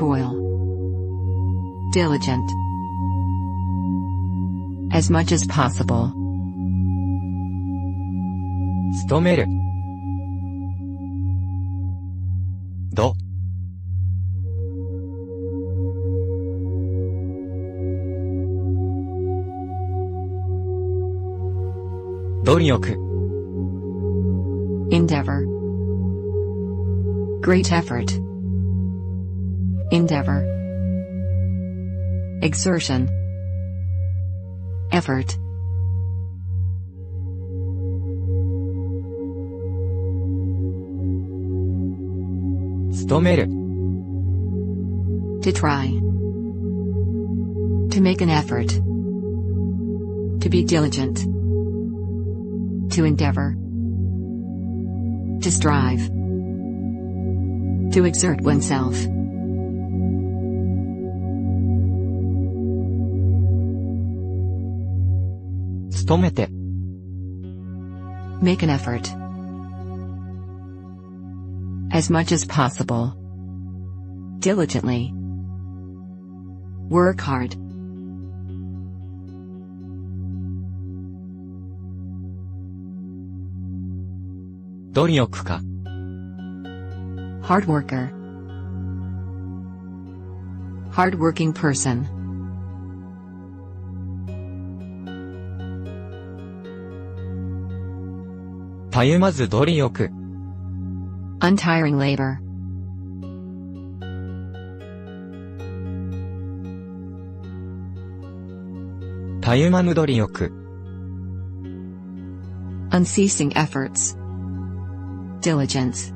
toil. Diligent. As much as possible. 努める。ど、努力、 Endeavor. Great effort. endeavor, exertion, effort. To try. To make an effort. To be diligent. To endeavor. To strive. To exert oneself. 努めて、 Make an effort. As much as possible. Diligently. Work hard. 努力家、 Hard worker. Hardworking person. たゆまず努力、 Untiring labor. たゆまぬ努力、 Unceasing efforts. Diligence.